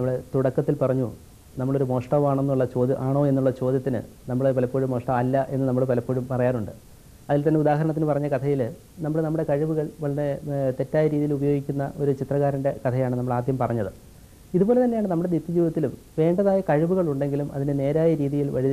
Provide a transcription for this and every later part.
നമ്മൾ തുടക്കത്തിൽ പറഞ്ഞു നമ്മളൊരു മോഷ്ടാവാണെന്നുള്ള ചോദ്യം ആണോ എന്നുള്ള ചോദ്യത്തിന് നമ്മൾ പലപ്പോഴും മോഷ്ട അല്ല എന്ന് നമ്മൾ പലപ്പോഴും പറയാറുണ്ട്. അതിൽ തന്നെ ഉദാഹരണത്തിന് പറഞ്ഞ കഥയിൽ നമ്മൾ നമ്മുടെ കഴിവുകൾ വളരെ തെറ്റായ രീതിയിൽ ഉപയോഗിക്കുന്ന ഒരു ചിത്രകാരന്റെ കഥയാണ് നമ്മൾ ആദ്യം പറഞ്ഞത്. ഇതുപോലെ തന്നെയാണ് നമ്മുടെ നിത്യജീവിതത്തിലും വേണ്ടതായ കഴിവുകൾ ഉണ്ടെങ്കിലും അതിനെ നേരായ രീതിയിൽ വഴി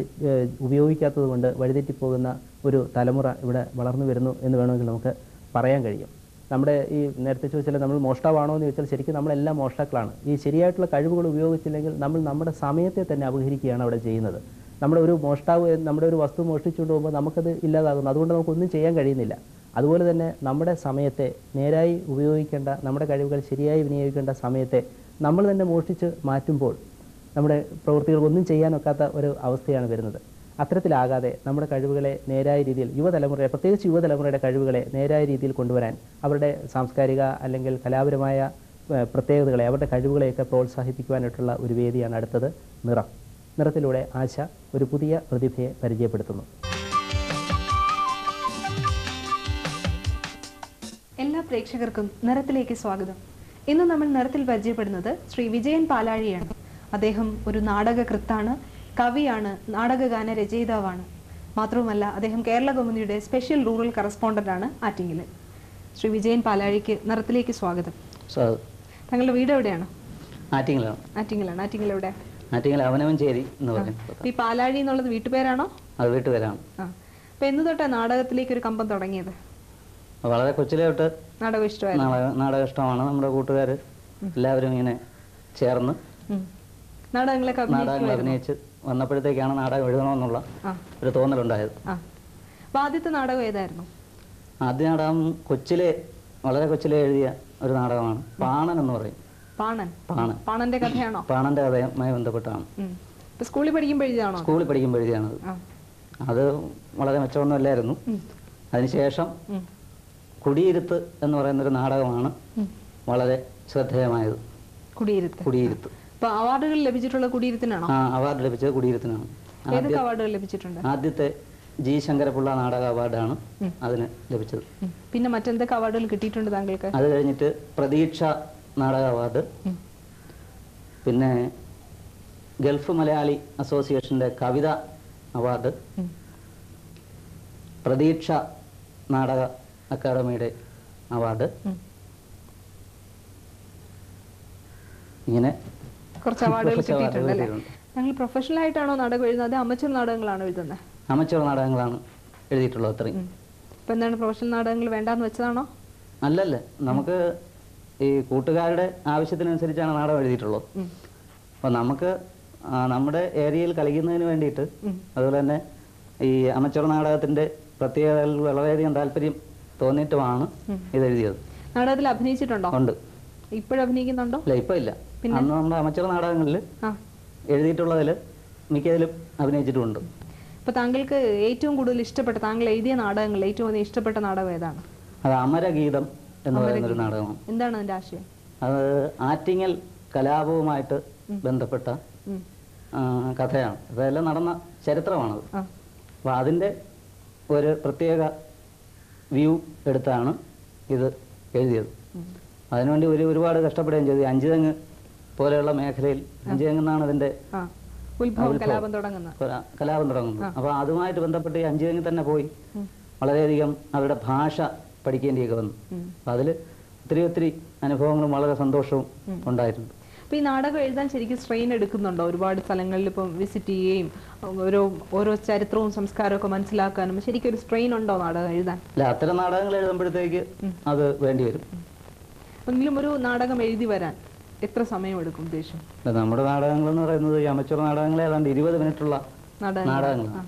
ഉപയോഗിക്കാത്തത് കൊണ്ട് വഴിതെറ്റിപ്പോകുന്ന ഒരു തലമുറ ഇവിടെ വളർന്നു വരുന്നു എന്ന് വേണമെങ്കിൽ നമുക്ക് പറയാൻ കഴിയും. നമ്മുടെ ഈ നേരത്തെ ചോദിച്ചാൽ നമ്മൾ മോഷ്ടാവാണോ എന്ന് ചോദിച്ചാൽ ശരിക്കും നമ്മളെല്ലാം മോഷ്ടാക്കളാണ്. ഈ ശരിയായിട്ടുള്ള കഴിവുകൾ ഉപയോഗിച്ചില്ലെങ്കിൽ നമ്മൾ നമ്മുടെ സമയത്തെ തന്നെ അപഹരിക്കുകയാണ് അവിടെ ചെയ്യുന്നത്. നമ്മുടെ ഒരു മോഷ്ടാവ് നമ്മുടെ ഒരു വസ്തു മോഷ്ടിച്ചുകൊണ്ട് പോകുമ്പോൾ നമുക്കത് ഇല്ലാതാകുന്നു. അതുകൊണ്ട് നമുക്കൊന്നും ചെയ്യാൻ കഴിയുന്നില്ല. അതുപോലെ തന്നെ നമ്മുടെ സമയത്തെ നേരായി ഉപയോഗിക്കേണ്ട നമ്മുടെ കഴിവുകൾ ശരിയായി വിനിയോഗിക്കേണ്ട സമയത്തെ നമ്മൾ തന്നെ മോഷ്ടിച്ച് മാറ്റുമ്പോൾ നമ്മുടെ പ്രവൃത്തികൾക്കൊന്നും ചെയ്യാനൊക്കാത്ത ഒരു അവസ്ഥയാണ് വരുന്നത്. അത്തരത്തിലാകാതെ നമ്മുടെ കഴിവുകളെ നേരായ രീതിയിൽ യുവതലമുറയെ പ്രത്യേകിച്ച് യുവതലമുറയുടെ കഴിവുകളെ നേരായ രീതിയിൽ കൊണ്ടുവരാൻ അവരുടെ സാംസ്കാരിക അല്ലെങ്കിൽ കലാപരമായ പ്രത്യേകതകളെ അവരുടെ കഴിവുകളെയൊക്കെ പ്രോത്സാഹിപ്പിക്കുവാനായിട്ടുള്ള ഒരു വേദിയാണ് അടുത്തത് നിറം. നിറത്തിലൂടെ ആശ ഒരു പുതിയ പ്രതിഭയെ പരിചയപ്പെടുത്തുന്നു. എല്ലാ പ്രേക്ഷകർക്കും നിറത്തിലേക്ക് സ്വാഗതം. ഇന്ന് നമ്മൾ നിറത്തിൽ പരിചയപ്പെടുന്നത് ശ്രീ വിജയൻ പാലാഴിയാണ്. അദ്ദേഹം ഒരു നാടകകൃത്താണ്. കവിയാണ് നാടകഗാന രചയിതാവാണ്. മാത്രവുമല്ല അദ്ദേഹം കേരള കൗമുദിയുടെ സ്പെഷ്യൽ റൂറൽ കറസ്പോണ്ടന്റ് ആണ് ആറ്റിങ്ങിൽ ശ്രീ വിജയൻ പാലാഴിക്ക് നിറത്തിലേക്ക് സ്വാഗതം. താങ്കളുടെ തങ്ങളുടെ വീട് എവിടെയാണ്? ആറ്റിങ്ങലാണ്. ആറ്റിങ്ങിലാണ്. ആറ്റിങ്ങിൽ എവിടെ? ആറ്റിങ്ങൽ അവനവഞ്ചേരി എന്ന് പറയും. ഈ പാലാഴി എന്നുള്ളത് വീട്ടുപേരാണോ? അത് വീട്ടുപേരാണ്. അപ്പൊ എന്ന് തൊട്ടാ നാടകത്തിലേക്ക് ഒരു കമ്പം തുടങ്ങിയത്? വളരെ കൊച്ചിലെ തൊട്ട് നാടകം ഇഷ്ടമായിരുന്നു. നാടകം ഇഷ്ടമാണ് നമ്മുടെ കൂട്ടുകാർ എല്ലാവരും ഇങ്ങനെ ചേർന്ന് നാടകങ്ങളെ നാടകങ്ങളൊക്കെ നാടകങ്ങൾ അഭിനയിച്ച് വന്നപ്പോഴത്തേക്കാണ് നാടകം എഴുതണമെന്നുള്ള ഒരു തോന്നലുണ്ടായത്. ആദ്യത്തെ നാടകം ഏതായിരുന്നു? ആദ്യ നാടകം കൊച്ചിലെ വളരെ കൊച്ചിലെ എഴുതിയ ഒരു നാടകമാണ്. പാണൻ എന്ന് പറയും. പാണൻ. പാണൻ. പാണന്റെ കഥയാണോ? പാണന്റെ കഥയുമായി ബന്ധപ്പെട്ടാണ്. സ്കൂളിൽ പഠിക്കുമ്പോൾ സ്കൂളിൽ പഠിക്കുമ്പോൾ അത്. വളരെ മെച്ചമൊന്നും അല്ലായിരുന്നു ഉം. അതിനുശേഷം. കുടിയിരുത്ത് എന്ന് പറയുന്ന ഒരു നാടകമാണ് വളരെ ശ്രദ്ധേയമായത്. കുടിയിരുത്ത്. കുടിയിരുത്ത്. അവാർഡുകൾ ലഭിച്ചിട്ടുള്ള കുടിയിരുത്തിനാണോ ആ അവാർഡ് ലഭിച്ചത് കുടിയിരുത്തിനാണ് ഏതൊക്കെ അവാർഡുകൾ ലഭിച്ചിട്ടുണ്ട്? ആദ്യത്തെ ജി ശങ്കരപിള്ള നാടക അവാർഡാണ്. അതിന് ലഭിച്ചത്. പിന്നെ മറ്റെന്തൊക്കെ അവാർഡുകൾ കിട്ടിയിട്ടുണ്ട് താങ്കൾക്ക്? അത് കഴിഞ്ഞിട്ട് പ്രതീക്ഷ നാടക അവാർഡ്. പിന്നെ ഗൾഫ് മലയാളി അസോസിയേഷന്റെ കവിത അവാർഡ്. പ്രതീക്ഷ നാടക അക്കാദമിയുടെ അവാർഡ്. ഇങ്ങനെ കുറച്ച് അവാർഡുകൾ കിട്ടിയിട്ടുണ്ട് അല്ലേ കിട്ടിയിട്ടുണ്ട്. പ്രൊഫഷണൽ ആയിട്ടാണോ നാടകം എഴുതുന്നത്? അമച്ചർ നാടകങ്ങളാണ് എഴുതുന്നത്? അമച്ചർ നാടകങ്ങളാണ് എഴുതിയിട്ടുള്ളത് അത്രയും. ഇപ്പൊ എന്താണ് പ്രൊഫഷണൽ നാടകങ്ങൾ വേണ്ടാന്ന് വെച്ചതാണോ? അല്ലല്ല നമുക്ക് ഈ കൂട്ടുകാരുടെ ആവശ്യത്തിനനുസരിച്ചാണ് നാടകം എഴുതിയിട്ടുള്ളത്. അപ്പൊ നമുക്ക് നമ്മുടെ ഏരിയയിൽ കളിക്കുന്നതിന് വേണ്ടിയിട്ട്. അതുപോലെ തന്നെ ഈ അമച്ചർ നാടകത്തിന്റെ പ്രത്യേകതകളിൽ വളരെയധികം താല്പര്യം തോന്നിയിട്ടുമാണ്. ഇത് എഴുതിയത്. നാടകത്തിൽ അഭിനയിച്ചിട്ടുണ്ടോ? ഉണ്ട്. ഇപ്പോഴും അഭിനയിക്കുന്നുണ്ടോ ഇല്ല ഇപ്പം ഇല്ല. അന്ന് നമ്മുടെ അമച്ചർ നാടകങ്ങളിൽ എഴുതിയിട്ടുള്ളതിൽ മിക്കതിലും അഭിനയിച്ചിട്ടുമുണ്ട്. അപ്പൊ താങ്കൾക്ക് ഏറ്റവും കൂടുതൽ ഇഷ്ടപ്പെട്ട താങ്കൾ എഴുതിയ നാടകങ്ങൾ ഏറ്റവും അധികം ഇഷ്ടപ്പെട്ട നാടകം ഏതാണ്? അത് അമരഗീതം എന്ന് പറയുന്നൊരു നാടകമാണ്. എന്താണ് അതിന്റെ ആശയം? അത് ആറ്റിങ്ങൽ കലാപവുമായിട്ട് ബന്ധപ്പെട്ട കഥയാണ്. അതെല്ലാം നടന്ന ചരിത്രമാണത്. അപ്പോൾ അതിന്റെ ഒരു പ്രത്യേക വ്യൂ എടുത്താണ് ഇത് എഴുതിയത്. അതിനുവേണ്ടി ഒരു ഒരുപാട് കഷ്ടപ്പെടുകയും ചെയ്തു. അഞ്ചുതെങ്ങ് പോലെയുള്ള മേഖലയിൽ അഞ്ചുതെങ്ങ് അതിന്റെ. കലാപം തുടങ്ങുന്ന കലാ- കലാപം തുടങ്ങുന്നത്. അപ്പൊ അതുമായിട്ട് ബന്ധപ്പെട്ട് ഈ അഞ്ചുതെങ്ങിൽ തന്നെ പോയി. വളരെയധികം അവരുടെ ഭാഷ പഠിക്കേണ്ടിയൊക്കെ വന്നു. അപ്പോൾ അതിൽ ഒത്തിരി ഒത്തിരി അനുഭവങ്ങളും വളരെ സന്തോഷവും ഉണ്ടായിട്ടുണ്ട്. അപ്പോൾ ഈ നാടകം എഴുതാൻ ശരിക്കും സ്ട്രെയിൻ എടുക്കുന്നുണ്ടോ? ഒരുപാട് സ്ഥലങ്ങളിൽ ഇപ്പം വിസിറ്റ് ചെയ്യുകയും ഓരോ ഓരോ ചരിത്രവും സംസ്കാരവും ഒക്കെ മനസ്സിലാക്കാനും ശരിക്കും ഒരു സ്ട്രെയിൻ ഉണ്ടോ നാടകം എഴുതാൻ? അല്ല അത്തരം നാടകങ്ങൾ എഴുതുമ്പോഴത്തേക്ക് അത് വേണ്ടി വരും. എങ്കിലും ഒരു നാടകം എഴുതി വരാൻ എത്ര സമയം എടുക്കും ഉദ്ദേശം നമ്മുടെ നാടകങ്ങൾ എന്ന് പറയുന്നത് ഈ അമച്ചൂർ നാടകങ്ങൾ ഏതാണ്ട് ഇരുപത് മിനിറ്റുള്ള നാടകം നാടകങ്ങളാണ്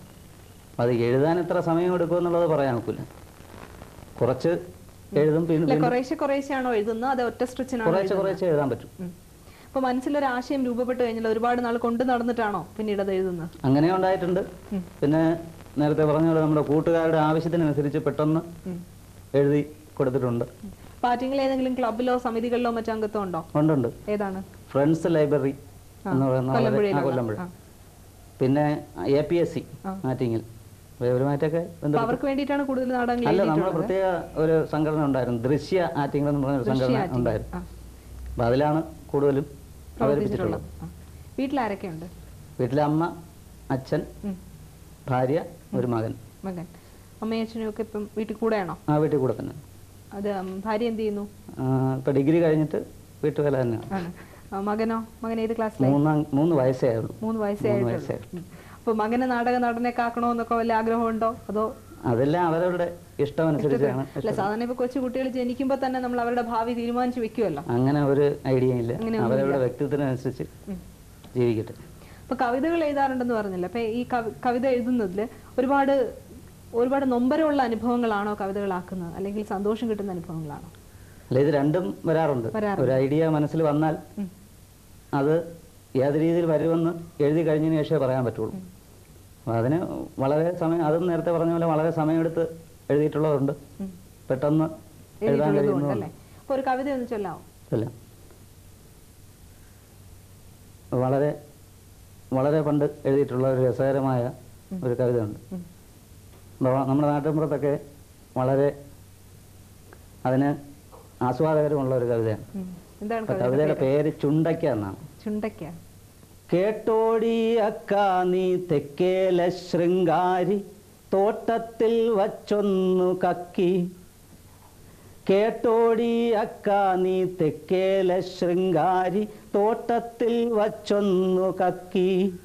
അപ്പം അത് എഴുതാൻ എത്ര സമയം എടുക്കും എന്നുള്ളത് പറയാൻ ഒക്കില്ല. കുറച്ച് എഴുതും പിന്നെ അല്ല പിന്നെ കുറേശ്ശെ കുറേശ്ശെയാണോ എഴുതുന്നത്? അത് ഒറ്റ സ്ട്രെച്ചിനാണോ കുറേശ്ശെ കുറേശ്ശെ എഴുതാൻ പറ്റും. അപ്പൊ മനസ്സിലൊരു ആശയം രൂപപ്പെട്ട് കഴിഞ്ഞാൽ ഒരുപാട് നാൾ കൊണ്ടു നടന്നിട്ടാണോ പിന്നീട് അത് എഴുതുന്നത്? അങ്ങനെ ഉണ്ടായിട്ടുണ്ട്. പിന്നെ നേരത്തെ പറഞ്ഞ പോലെ നമ്മുടെ കൂട്ടുകാരുടെ ആവശ്യത്തിനനുസരിച്ച് പെട്ടെന്ന് എഴുതി കൊടുത്തിട്ടുണ്ട്. പാറ്റിങ്ങിൽ ഏതെങ്കിലും ക്ലബിലോ സമിതികളിലോ മറ്റോ അംഗത്വം ഉണ്ടോ? ഉണ്ടുണ്ട് ഏതാണ്? ഫ്രണ്ട്സ് ലൈബ്രറി എന്ന് പറയുന്ന കൊല്ലമ്പുഴ പിന്നെ എ പി എസ് സി മാറ്റിങ്ങിൽ. ഇവരുമായിട്ടൊക്കെ അപ്പൊ അവർക്ക് വേണ്ടിയിട്ടാണ് കൂടുതൽ നാടകങ്ങൾ അല്ല നമ്മൾ പ്രത്യേക ഒരു സംഘടന ഉണ്ടായിരുന്നു. ദൃശ്യ ആറ്റിങ്ങൾ എന്ന് പറഞ്ഞ ഒരു സംഘടന ഉണ്ടായിരുന്നു. അപ്പൊ അതിലാണ് കൂടുതലും അവതരിപ്പിച്ചിട്ടുള്ളത്. വീട്ടിലാരൊക്കെയുണ്ട്? വീട്ടിലെ അമ്മ അച്ഛൻ ഭാര്യ ഒരു മകൻ. മകൻ. അമ്മയും അച്ഛനും ഒക്കെ ഇപ്പം വീട്ടിൽ കൂടെയാണോ? ആ വീട്ടിൽ കൂടെ തന്നെ. അത് ഭാര്യ എന്ത് ചെയ്യുന്നു? ഇപ്പൊ ഡിഗ്രി കഴിഞ്ഞിട്ട് വീട്ടുവേല തന്നെയാണ് മകനോ? മകൻ ഏത് ക്ലാസ്സിലായി? മൂന്നാം മൂന്ന് വയസ്സേ ആയുള്ളൂ മൂന്ന് വയസ്സേ മൂന്ന് ആയിട്ടുള്ളൂ വയസ്സേ ഉം. അപ്പൊ മകനെ നാടക നടനൊക്കെ ആക്കണമെന്നൊക്കെ വല്ല ആഗ്രഹമുണ്ടോ? അതോ? അതെല്ലാം അവരവരുടെ ഇഷ്ടമനുസരിച്ചാണ് അല്ല സാധാരണ ഇപ്പൊ കൊച്ചു കുട്ടികൾ ജനിക്കുമ്പോ തന്നെ നമ്മൾ അവരുടെ ഭാവി തീരുമാനിച്ചു വെക്കുമല്ലോ അങ്ങനെ ഒരു ഐഡിയ ഇല്ല. അങ്ങനെ ഒന്നുമില്ല. അവരവരുടെ വ്യക്തിത്വത്തിനനുസരിച്ച് ജീവിക്കട്ടെ. അപ്പൊ കവിതകൾ എഴുതാറുണ്ടെന്ന് പറഞ്ഞില്ല? അപ്പൊ ഈ കവി- കവിത എഴുതുന്നതിൽ ഒരുപാട് ഒരുപാട് നൊമ്പരമുള്ള അനുഭവങ്ങളാണോ കവിതകളാക്കുന്നത്? അല്ലെങ്കിൽ സന്തോഷം കിട്ടുന്ന അനുഭവങ്ങളാണോ? അല്ല ഇത് രണ്ടും വരാറുണ്ട്. ഒരു ഐഡിയ മനസ്സിൽ വന്നാൽ അത് ഏത് രീതിയിൽ വരുമെന്ന് എഴുതി കഴിഞ്ഞതിന് ശേഷമേ പറയാൻ പറ്റുള്ളൂ. അപ്പൊ അതിന് വളരെ സമയം അതും നേരത്തെ പറഞ്ഞ പോലെ വളരെ സമയമെടുത്ത് എഴുതിയിട്ടുള്ളതുണ്ട് ഉം. പെട്ടെന്ന് എഴുതാൻ ചൊല്ലാമോ വളരെ വളരെ പണ്ട് എഴുതിയിട്ടുള്ള ഒരു രസകരമായ ഒരു കവിതയുണ്ട്. നമ്മുടെ നാട്ടിൻപുറത്തൊക്കെ വളരെ അതിന് ആസ്വാദകരമുള്ള ഒരു കവിതയാണ് കവിതയുടെ? പേര് ചുണ്ടയ്ക്ക എന്നാണ്. ചുണ്ടയ്ക്ക. കേട്ടോടി അക്ക നീ തെക്കേല ശൃംഗാരി തോട്ടത്തിൽ വച്ചൊന്നു കക്കി. കേട്ടോടി അക്ക നീ തെക്കേല ശൃംഗാരി തോട്ടത്തിൽ വച്ചൊന്നു കക്കി.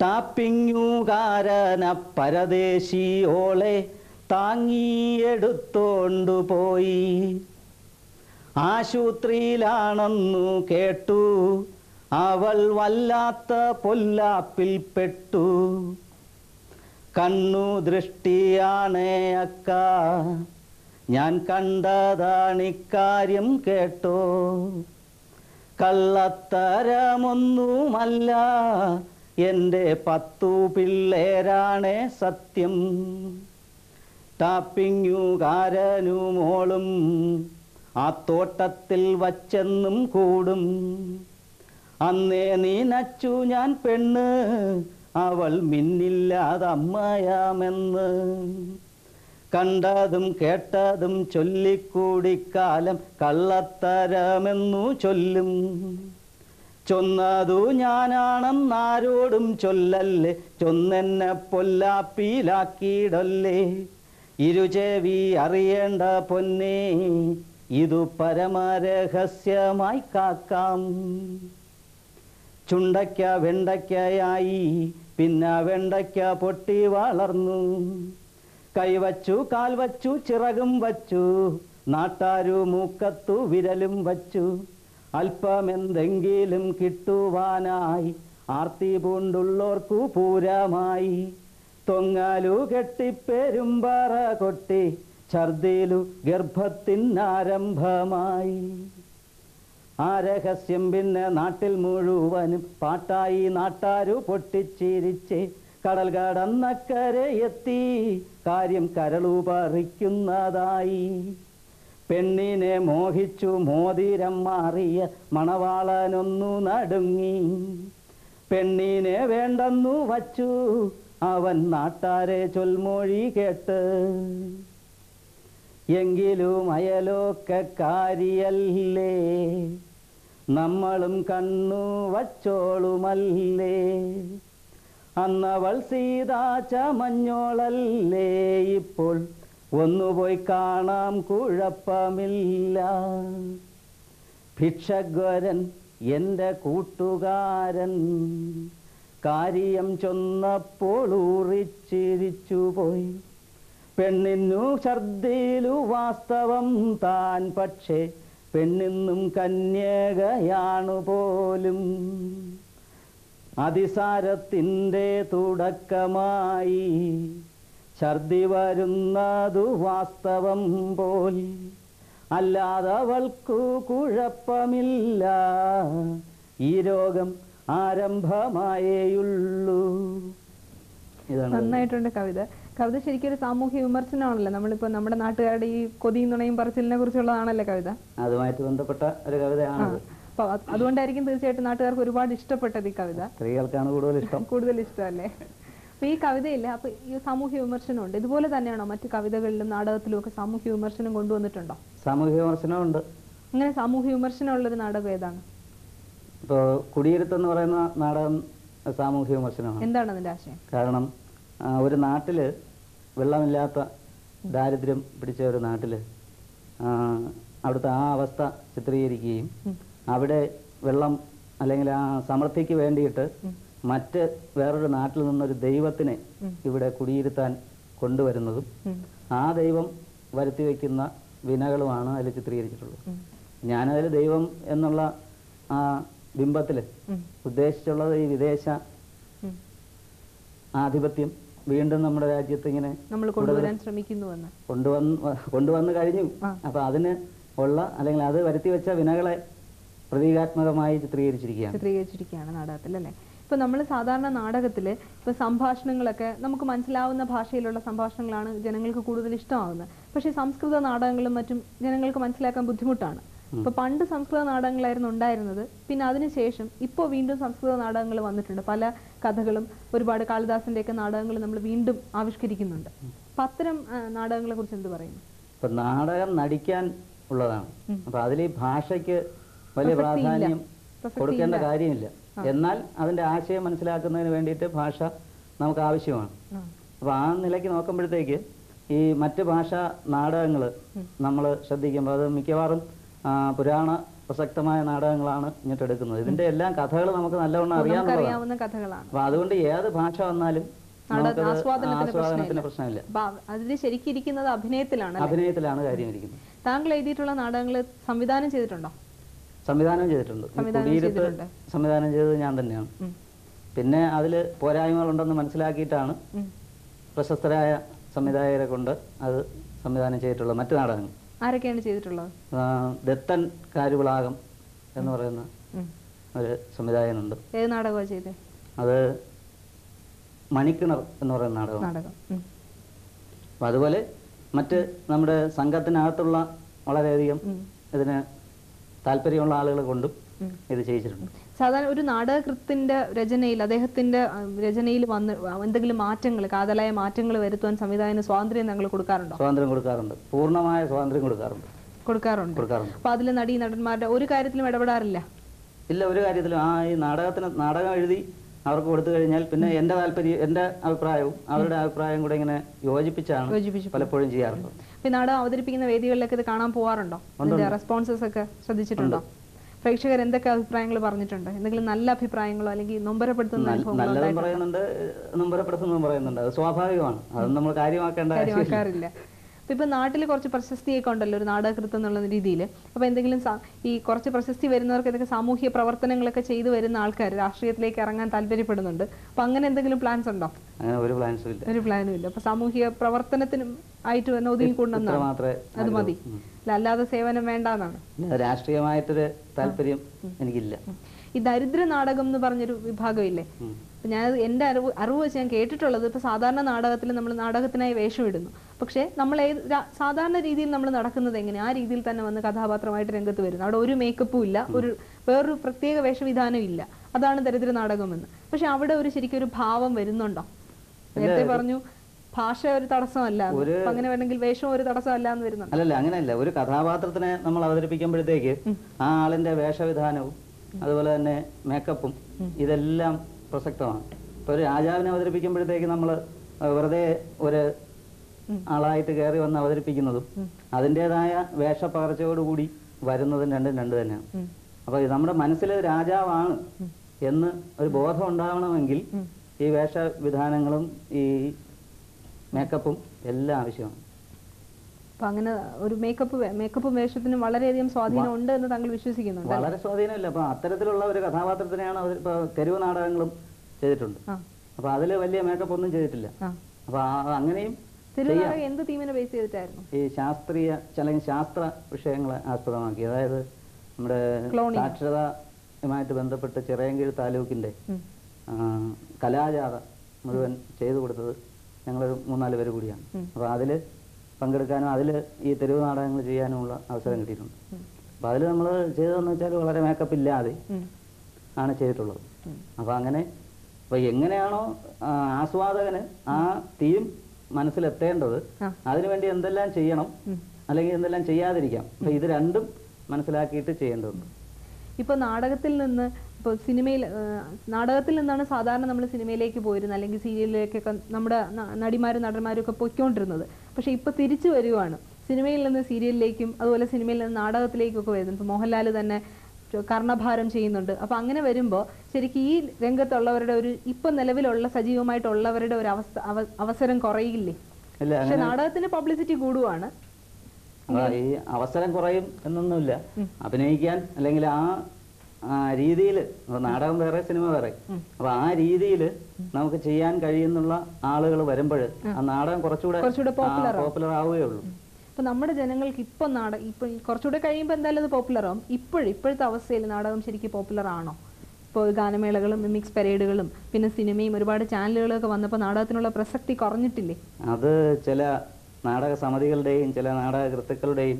ടാപ്പിങ്ങുകാരന പരദേശിയോളെ താങ്ങിയെടുത്തോണ്ടു പോയി. ആശുപത്രിയിലാണെന്നു കേട്ടു. അവൾ വല്ലാത്ത പൊല്ലാപ്പിൽ പെട്ടു. കണ്ണു ദൃഷ്ടിയാണേ അക്ക. ഞാൻ കണ്ടതാണിക്കാര്യം കേട്ടോ. കള്ളത്തരമൊന്നുമല്ല. എന്റെ പത്തു പിള്ളേരാണ് സത്യം. ടാപ്പിങ്ങുകാരനുമോളും ആ തോട്ടത്തിൽ വച്ചെന്നും കൂടും. അന്നേ നീനച്ചു ഞാൻ പെണ്ണ് അവൾ മിന്നില്ലാതമ്മയാമെന്ന്. കണ്ടതും കേട്ടതും ചൊല്ലിക്കൂടിക്കാലം കള്ളത്തരമെന്നു ചൊല്ലും. ചൊന്നതു ഞാനാണെന്നാരോടും ചൊല്ലല്ലേ? ചൊന്നെന്നെ പൊല്ലാപ്പിയിലാക്കിയിടല്ലേ ഇരുചേവി അറിയേണ്ട പൊന്നേ ഇതു പരമരഹസ്യമായി കാക്കാം. ചുണ്ടയ്ക്ക വെണ്ടയ്ക്കയായി പിന്നെ വെണ്ടയ്ക്ക പൊട്ടി വളർന്നു. കൈവച്ചു കാൽവച്ചു ചിറകും വച്ചു നാട്ടാരു മൂക്കത്തു വിരലും വച്ചു. അല്പമെന്തെങ്കിലും കിട്ടുവാനായി ആർത്തി പൂണ്ടുള്ളോർക്കു പൂരമായി. തൊങ്ങാലു കെട്ടിപ്പെരുമ്പറ കൊട്ടി ഛർദിലു ഗർഭത്തിനാരംഭമായി ആ രഹസ്യം പിന്നെ നാട്ടിൽ മുഴുവനും പാട്ടായി നാട്ടാരു പൊട്ടിച്ചിരിച്ച് കടൽ കടന്നക്കരെ എത്തി കാര്യം കരളു പറിക്കുന്നതായി. പെണ്ണിനെ മോഹിച്ചു മോതിരം മാറിയ മണവാളനൊന്നു നടുങ്ങി. പെണ്ണിനെ വേണ്ടെന്നു വച്ചു അവൻ നാട്ടാരെ ചൊൽമൊഴി കേട്ട്. എങ്കിലും അയലോക്കാരിയല്ലേ നമ്മളും കണ്ണു വച്ചോളുമല്ലേ? അന്നവൾ സീതാ ചമഞ്ഞോളല്ലേ? ഇപ്പോൾ ഒന്നുപോയി കാണാം കുഴപ്പമില്ല. ഭിക്ഷഗ്വരൻ എന്റെ കൂട്ടുകാരൻ. കാര്യം ചൊന്നപ്പോൾ ഊറിച്ചിരിച്ചുപോയി. പെണ്ണിന്നു ഛർദിലു വാസ്തവം താൻ പക്ഷേ പെണ്ണിന്നും കന്യകയാണു പോലും അതിസാരത്തിന്റെ തുടക്കമായി ഛർദി വരുന്നതു വാസ്തവം പോൽ അല്ലാതവൾക്കു കുഴപ്പമില്ല. ഈ രോഗം ആരംഭമായേയുള്ളൂ. നന്നായിട്ടുണ്ട് കവിത. കവിത ശരിക്കും ഒരു സാമൂഹ്യ വിമർശനമാണല്ലോ. നമ്മളിപ്പോ നമ്മുടെ നാട്ടുകാരുടെ ഈ കൊതിയും നുണയും പറച്ചിലിനെ കുറിച്ചുള്ളതാണല്ലോ കവിത? അതുമായിട്ട് ബന്ധപ്പെട്ട ഒരു കവിതയാണ് അതുകൊണ്ടായിരിക്കും തീർച്ചയായിട്ടും നാട്ടുകാർക്ക് ഒരുപാട് ഇഷ്ടപ്പെട്ടത് ഈ കവിത. സ്ത്രീകൾക്കാണ് കൂടുതൽ ഇഷ്ടം. കൂടുതൽ ഇഷ്ടമല്ലേ അപ്പൊ ഈ കവിതയില്ല അപ്പൊ ഈ സാമൂഹ്യ വിമർശനം ഉണ്ട് ഇതുപോലെ തന്നെയാണോ മറ്റു കവിതകളിലും നാടകത്തിലും ഒക്കെ സാമൂഹ്യ വിമർശനം കൊണ്ടുവന്നിട്ടുണ്ടോ? സാമൂഹ്യ വിമർശനമുണ്ട്. അങ്ങനെ സാമൂഹ്യ വിമർശനം ഒരു നാടകം ഏതാണ്? ഇപ്പോൾ കുടിയിരുത്തം എന്ന് പറയുന്ന നാടകം സാമൂഹ്യ വിമർശനമാണ്. എന്താണ് അതിന്റെ ആശയം? കാരണം ഒരു നാട്ടിൽ വെള്ളമില്ലാത്ത ദാരിദ്ര്യം പിടിച്ച ഒരു നാട്ടിൽ അവിടുത്തെ ആ അവസ്ഥ ചിത്രീകരിക്കുകയും അവിടെ വെള്ളം അല്ലെങ്കിൽ ആ സമൃദ്ധിക്ക് വേണ്ടിയിട്ട് മറ്റ് വേറൊരു നാട്ടിൽ നിന്നൊരു ദൈവത്തിനെ ഇവിടെ കുടിയിരുത്താൻ കൊണ്ടുവരുന്നതും ആ ദൈവം വരുത്തി വയ്ക്കുന്ന വിനകളുമാണ് അതിൽ ചിത്രീകരിച്ചിട്ടുള്ളത്. ഞാനതിൽ ദൈവം എന്നുള്ള ആ ബിംബത്തിൽ ഉദ്ദേശിച്ചുള്ളത് ഈ വിദേശ ആധിപത്യം വീണ്ടും നമ്മുടെ രാജ്യത്ത് ഇങ്ങനെ നമ്മൾ കൊണ്ടുവരാൻ ശ്രമിക്കുന്നുവെന്ന്. കൊണ്ടുവന്ന് കൊണ്ടുവന്ന് കഴിഞ്ഞു. അപ്പൊ അതിന് ഉള്ള അല്ലെങ്കിൽ അത് വരുത്തി വെച്ച വിനകളെ പ്രതീകാത്മകമായി ചിത്രീകരിച്ചിരിക്കുകയാണ്. ചിത്രീകരിച്ചിരിക്കുകയാണ് നാടകത്തിൽ അല്ലേ? ഇപ്പൊ നമ്മൾ സാധാരണ നാടകത്തിൽ ഇപ്പം സംഭാഷണങ്ങളൊക്കെ നമുക്ക് മനസ്സിലാവുന്ന ഭാഷയിലുള്ള സംഭാഷണങ്ങളാണ് ജനങ്ങൾക്ക് കൂടുതൽ ഇഷ്ടമാകുന്നത് പക്ഷേ സംസ്കൃത നാടകങ്ങളും മറ്റും ജനങ്ങൾക്ക് മനസ്സിലാക്കാൻ ബുദ്ധിമുട്ടാണ്. ഇപ്പൊ പണ്ട് സംസ്കൃത നാടകങ്ങളായിരുന്നു ഉണ്ടായിരുന്നത്. പിന്നെ അതിനുശേഷം ഇപ്പോൾ വീണ്ടും സംസ്കൃത നാടകങ്ങൾ വന്നിട്ടുണ്ട്. പല കഥകളും ഒരുപാട് കാളിദാസിന്റെ ഒക്കെ നാടകങ്ങൾ നമ്മൾ വീണ്ടും ആവിഷ്കരിക്കുന്നുണ്ട്. അപ്പൊ അത്തരം നാടകങ്ങളെ കുറിച്ച് എന്ത് പറയുന്നു? ഇപ്പൊ നാടകം നടിക്കാൻ ഉള്ളതാണ്. അപ്പൊ അതിൽ ഈ ഭാഷയ്ക്ക് വലിയ പ്രാധാന്യം കൊടുക്കേണ്ട കാര്യമില്ല. എന്നാൽ അതിന്റെ ആശയം മനസ്സിലാക്കുന്നതിന് വേണ്ടിയിട്ട് ഭാഷ നമുക്ക് ആവശ്യമാണ്. അപ്പോൾ അപ്പൊ ആ നിലയ്ക്ക് നോക്കുമ്പോഴത്തേക്ക് ഈ മറ്റ് ഭാഷാ നാടകങ്ങൾ നമ്മൾ ശ്രദ്ധിക്കുമ്പോൾ അത് മിക്കവാറും പുരാണ പ്രസക്തമായ നാടകങ്ങളാണ് ഇങ്ങോട്ട് എടുക്കുന്നത്. ഇതിന്റെ എല്ലാം കഥകൾ നമുക്ക് നല്ലവണ്ണം അറിയാവുന്ന കഥകളാണ്. അപ്പൊ അതുകൊണ്ട് ഏത് ഭാഷ വന്നാലും ആസ്വാദനത്തിന് പ്രശ്നമില്ല. അതിൽ അഭിനയത്തിലാണ് അഭിനയത്തിലാണ് കാര്യം ഇരിക്കുന്നത് താങ്കൾ എഴുതിയിട്ടുള്ള നാടകങ്ങൾ സംവിധാനം ചെയ്തിട്ടുണ്ടോ? സംവിധാനം ചെയ്തിട്ടുണ്ട്. കുടിയിരുത്ത് സംവിധാനം ചെയ്തത് ഞാൻ തന്നെയാണ്. പിന്നെ അതിൽ പോരായ്മകളുണ്ടെന്ന് മനസ്സിലാക്കിയിട്ടാണ് പ്രശസ്തരായ സംവിധായകരെ കൊണ്ട് അത് സംവിധാനം ചെയ്തിട്ടുള്ളത് മറ്റു നാടകങ്ങൾ. ആരൊക്കെയാണ് ചെയ്തിട്ടുള്ളത്? ദത്തൻ കാരുവിളാകം എന്ന് പറയുന്ന ഒരു സംവിധായകനുണ്ട്. ഏത് നാടകമാണ് ചെയ്തത് അത് മണിക്കിണർ എന്ന് പറയുന്ന നാടകം. അപ്പം അതുപോലെ മറ്റ് നമ്മുടെ സംഘത്തിനകത്തുള്ള വളരെയധികം. ഇതിന് താല്പര്യമുള്ള ആളുകളെ കൊണ്ടും ഇത് ചെയ്യിച്ചിട്ടുണ്ട്. സാധാരണ ഒരു നാടകകൃത്തിന്റെ രചനയിൽ അദ്ദേഹത്തിന്റെ രചനയിൽ വന്ന് എന്തെങ്കിലും മാറ്റങ്ങൾ കാതലായ മാറ്റങ്ങൾ വരുത്തുവാൻ സംവിധായകന് സ്വാതന്ത്ര്യം ഞങ്ങൾ കൊടുക്കാറുണ്ടോ? സ്വാതന്ത്ര്യം കൊടുക്കാറുണ്ട്. പൂർണമായ സ്വാതന്ത്ര്യം കൊടുക്കാറുണ്ട്. കൊടുക്കാറുണ്ട്. കൊടുക്കാറുണ്ട്. അപ്പൊ അതിൽ നടീ നടന്മാരുടെ ഒരു കാര്യത്തിലും ഇടപെടാറില്ല? ഇല്ല ഒരു കാര്യത്തിലും. ആ ഈ നാടകത്തിന് നാടകം എഴുതി അവർക്ക് കൊടുത്തു കഴിഞ്ഞാൽ പിന്നെ എന്റെ താല്പര്യം എന്റെ അഭിപ്രായവും അവരുടെ അഭിപ്രായം കൂടെ ഇങ്ങനെ യോജിപ്പിച്ചാണ് പലപ്പോഴും ചെയ്യാറുള്ളത്. ഈ നാടകം അവതരിപ്പിക്കുന്ന വേദികളിലൊക്കെ ഇത് കാണാൻ പോവാറുണ്ടോ? അതിന്റെ റെസ്പോൺസസ് ഒക്കെ ശ്രദ്ധിച്ചിട്ടുണ്ടോ? പ്രേക്ഷകർ എന്തൊക്കെ അഭിപ്രായങ്ങൾ പറഞ്ഞിട്ടുണ്ട്? എന്തെങ്കിലും നല്ല അഭിപ്രായങ്ങളോ അല്ലെങ്കിൽ നൊമ്പരപ്പെടുത്തുന്ന നല്ലതും പറയുന്നുണ്ട് നമ്പരപ്പെടുത്തുന്നതും പറയുന്നുണ്ട്. അത് സ്വാഭാവികമാണ്. അത് നമ്മൾ കാര്യമാക്കേണ്ട കാര്യമാക്കാറില്ല. അപ്പൊ ഇപ്പോൾ നാട്ടിൽ കുറച്ച് പ്രശസ്തിയൊക്കെ ഉണ്ടല്ലോ ഒരു നാടകൃത്വം എന്നുള്ള രീതിയിൽ അപ്പോൾ എന്തെങ്കിലും ഈ കുറച്ച് പ്രശസ്തി വരുന്നവർക്ക് ഇതൊക്കെ സാമൂഹ്യ പ്രവർത്തനങ്ങളൊക്കെ ചെയ്തു വരുന്ന ആൾക്കാർ രാഷ്ട്രീയത്തിലേക്ക് ഇറങ്ങാൻ താല്പര്യപ്പെടുന്നുണ്ട്. അപ്പോൾ അങ്ങനെ എന്തെങ്കിലും പ്ലാൻസ് ഉണ്ടോ? അങ്ങനെ ഒരു പ്ലാൻസും ഇല്ല. ഒരു പ്ലാനും ഇല്ല. അപ്പോൾ സാമൂഹ്യ പ്രവർത്തനത്തിനും ആയിട്ട് തന്നെ ഒതുങ്ങി ഒതുങ്ങിക്കൊണ്ടെന്നാണ് മാത്രമേ അത് മതി. അല്ല, അല്ലാതെ സേവനം വേണ്ടെന്നാണ്. രാഷ്ട്രീയമായിട്ടൊരു താല്പര്യം എനിക്കില്ല. ഈ ദരിദ്ര നാടകം എന്ന് പറഞ്ഞൊരു വിഭാഗമില്ലേ. അപ്പൊ ഞാൻ എന്റെ അറിവ് അറിവ് വെച്ച് ഞാൻ കേട്ടിട്ടുള്ളത് ഇപ്പോൾ സാധാരണ നാടകത്തിൽ നമ്മൾ നാടകത്തിനായി വേഷം ഇടുന്നു പക്ഷേ നമ്മൾ ഏത് സാധാരണ രീതിയിൽ നമ്മൾ നടക്കുന്നത് എങ്ങനെ ആ രീതിയിൽ തന്നെ വന്ന് കഥാപാത്രമായിട്ട് രംഗത്ത് വരുന്നു. അവിടെ ഒരു മേക്കപ്പും ഇല്ല. ഒരു വേറൊരു പ്രത്യേക വേഷവിധാനം ഇല്ല. അതാണ് ദരിദ്ര നാടകമെന്ന്. പക്ഷെ അവിടെ ഒരു ശരിക്കും ഒരു ഭാവം വരുന്നുണ്ടോ? നേരത്തെ പറഞ്ഞു ഭാഷ ഒരു തടസ്സമല്ല. അങ്ങനെ വേണമെങ്കിൽ വേഷം ഒരു തടസ്സമല്ല എന്ന് വരുന്നുണ്ട്? അല്ലല്ല അങ്ങനെയല്ല. ഒരു കഥാപാത്രത്തിനെ നമ്മൾ അവതരിപ്പിക്കുമ്പോഴത്തേക്ക് ആ ആളിന്റെ വേഷവിധാനവും അതുപോലെ തന്നെ മേക്കപ്പും ഇതെല്ലാം പ്രസക്തമാണ്. ഇപ്പൊ ഒരു രാജാവിനെ അവതരിപ്പിക്കുമ്പോഴത്തേക്ക് നമ്മൾ വെറുതെ ഒരു ആളായിട്ട് കയറി വന്ന് അവതരിപ്പിക്കുന്നതും അതിന്റെതായ വേഷപ്പകർച്ചയോടുകൂടി വരുന്നതും രണ്ടും രണ്ട് തന്നെയാണ്. ഉം. അപ്പൊ നമ്മുടെ മനസ്സിൽ രാജാവാണ് എന്ന് ഒരു ബോധം ഉണ്ടാവണമെങ്കിൽ ഈ വേഷവിധാനങ്ങളും ഈ മേക്കപ്പും എല്ലാം ആവശ്യമാണ്. അപ്പൊ അങ്ങനെ ഒരു മേക്കപ്പ് മേക്കപ്പ് വേഷത്തിന് വളരെയധികം സ്വാധീനം ഉണ്ട് എന്ന് താങ്കൾ വിശ്വസിക്കുന്നുണ്ട്? വളരെ സ്വാധീനമില്ല. അപ്പൊ അത്തരത്തിലുള്ള ഒരു കഥാപാത്രത്തിനെയാണ് അവർ ഇപ്പൊ തെരുവ് നാടകങ്ങളും ചെയ്തിട്ടുണ്ട്. അപ്പൊ അതിൽ വലിയ മേക്കപ്പ് ഒന്നും ചെയ്തിട്ടില്ല. അപ്പൊ അങ്ങനെയും എന്ത് തീമിനെ ബേസ് ചെയ്തിട്ടായിരുന്നു? ഈ ശാസ്ത്രീയ അല്ലെങ്കിൽ ശാസ്ത്ര വിഷയങ്ങളെ ആസ്പദമാക്കി. അതായത് നമ്മുടെ. സാക്ഷരതയുമായിട്ട് ബന്ധപ്പെട്ട് ചിറയൻകീഴ് താലൂക്കിന്റെ. കലാജാഥ മുഴുവൻ ചെയ്തു കൊടുത്തത് ഞങ്ങളൊരു മൂന്നാൽ പേര് കൂടിയാണ്. അപ്പൊ അതിൽ പങ്കെടുക്കാനും അതിൽ ഈ തെരുവ് നാടകങ്ങൾ ചെയ്യാനുമുള്ള അവസരം കിട്ടിയിട്ടുണ്ട്. അപ്പോൾ അതിൽ നമ്മൾ ചെയ്തതെന്ന് വെച്ചാൽ വളരെ മേക്കപ്പ് ഇല്ലാതെ ആണ് ചെയ്തിട്ടുള്ളത്. അപ്പോൾ അങ്ങനെ അപ്പോൾ എങ്ങനെയാണോ ആസ്വാദകന് ആ തീം മനസ്സിലെത്തേണ്ടത് അതിനുവേണ്ടി എന്തെല്ലാം ചെയ്യണം അല്ലെങ്കിൽ എന്തെല്ലാം ചെയ്യാതിരിക്കാം. അപ്പം ഇത് രണ്ടും മനസ്സിലാക്കിയിട്ട് ചെയ്യേണ്ടതുണ്ട്. ഇപ്പൊ നാടകത്തിൽ നിന്ന് ഇപ്പോൾ സിനിമയിൽ നാടകത്തിൽ നിന്നാണ് സാധാരണ നമ്മൾ സിനിമയിലേക്ക് പോയിരുന്നത് അല്ലെങ്കിൽ സീരിയലിലേക്കൊക്കെ നമ്മുടെ നടിമാരും നടന്മാരും ഒക്കെ പൊയ്ക്കൊണ്ടിരുന്നത്. പക്ഷേ ഇപ്പോൾ തിരിച്ചു വരുവാണ്. സിനിമയിൽ നിന്ന് സീരിയലിലേക്കും അതുപോലെ സിനിമയിൽ നിന്ന് നാടകത്തിലേക്കും ഒക്കെ വരുന്നു ഇപ്പോൾ മോഹൻലാൽ തന്നെ കർണഭാരം ചെയ്യുന്നുണ്ട്. അപ്പോൾ അങ്ങനെ വരുമ്പോൾ ശരിക്കും ഈ രംഗത്തുള്ളവരുടെ ഒരു ഇപ്പം നിലവിലുള്ള സജീവമായിട്ടുള്ളവരുടെ ഒരു അവസ്ഥ അവസരം കുറയില്ലേ? പക്ഷെ നാടകത്തിന് പബ്ലിസിറ്റി കൂടുവാണ്. ഈ അവസരം കുറയും എന്നൊന്നുമില്ല. അഭിനയിക്കാൻ അല്ലെങ്കിൽ ആ രീതിയിൽ നാടകം വേറെ സിനിമ വേറെ. അപ്പൊ ആ രീതിയിൽ നമുക്ക് ചെയ്യാൻ കഴിയുന്നുള്ള ആളുകൾ വരുമ്പോൾ ആ. നാടകം കുറച്ചുകൂടെ. പോപ്പുലർ ആവുകയുള്ളൂ ഇപ്പൊ നമ്മുടെ ജനങ്ങൾക്ക് ഇപ്പൊ നാടകം ഇപ്പൊ കുറച്ചുകൂടെ കഴിയുമ്പോൾ എന്തായാലും അത് പോപ്പുലർ ആവും ഇപ്പോഴും ഇപ്പോഴത്തെ അവസ്ഥയിൽ നാടകം ശരിക്കും പോപ്പുലർ ആണോ ഇപ്പോൾ ഗാനമേളകളും മിമിക്സ് പരേഡുകളും പിന്നെ സിനിമയും ഒരുപാട് ചാനലുകളൊക്കെ വന്നപ്പോൾ നാടകത്തിനുള്ള പ്രസക്തി കുറഞ്ഞിട്ടില്ലേ? അത് ചില നാടക സമിതികളുടെയും ചില നാടക കൃത്തുക്കളുടെയും